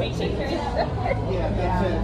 Yeah.